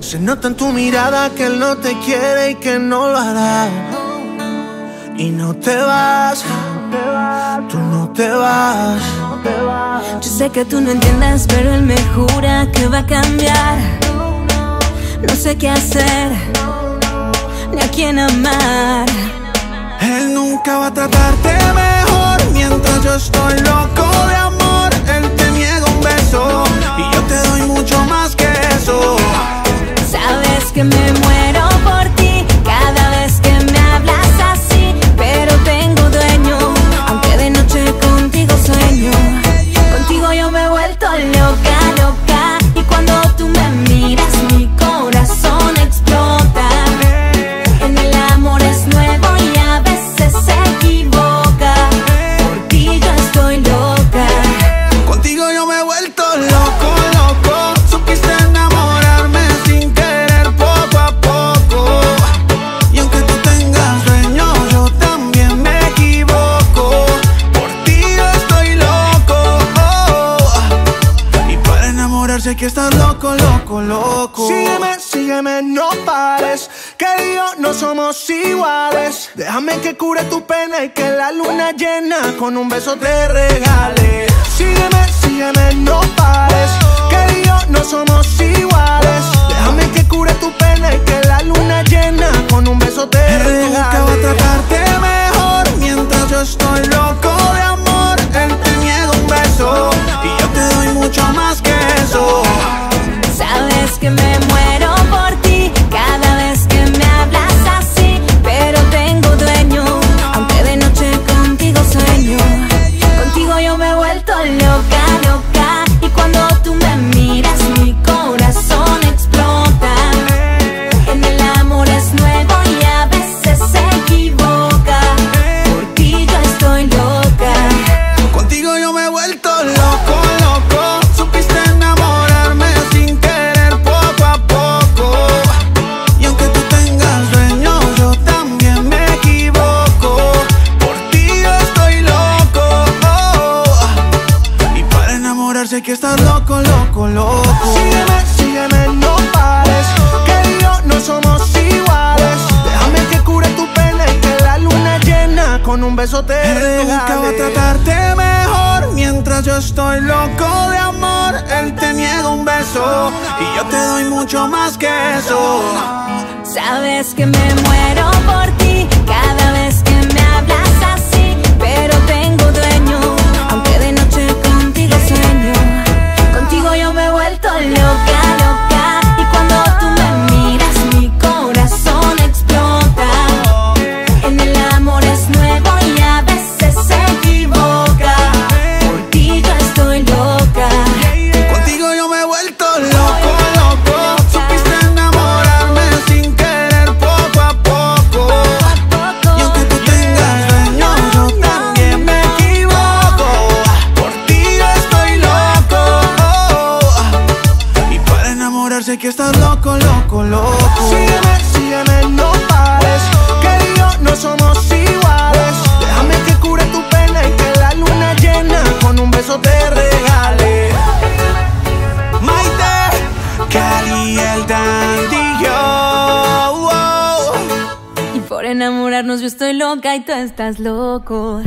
Se nota en tu mirada que él no te quiere y que no lo hará. Y no te vas, tú no te vas. Yo sé que tú no entiendas, pero él me jura que va a cambiar. No sé qué hacer, ni a quién amar. Él nunca va a tratarte mejor mientras yo estoy loco que me muero por ti cada vez que me hablas así, pero tengo dueño, aunque de noche contigo sueño. Contigo yo me he vuelto loca, loca, y cuando tú me miras mi corazón explota. En el amor es nuevo y a veces se equivoca. Por ti yo estoy loca. Contigo yo me he vuelto loco, hay que estar loco, loco, loco. Sígueme, sígueme, no pares. Que yo no somos iguales. Déjame que cure tu pena y que la luna llena con un beso te regale. Sígueme, sígueme, no pares. Que yo no somos me hay que estar loco, loco, loco. Sígueme, sígueme, no pares. Que él yo no somos iguales. Déjame que cure tu pena y que la luna llena con un beso te regale. Nunca va a tratarte mejor mientras yo estoy loco de amor. Él te niega un beso y yo te doy mucho más que eso. Sabes que me muero por ti vuelto loca, loca, hay que estar loco, loco, loco. Sígueme, sígueme, no pares. Que yo no somos iguales. Déjame que cure tu pena y que la luna llena con un beso te regale. Maite, Cali, el. Y por enamorarnos yo estoy loca y tú estás loco.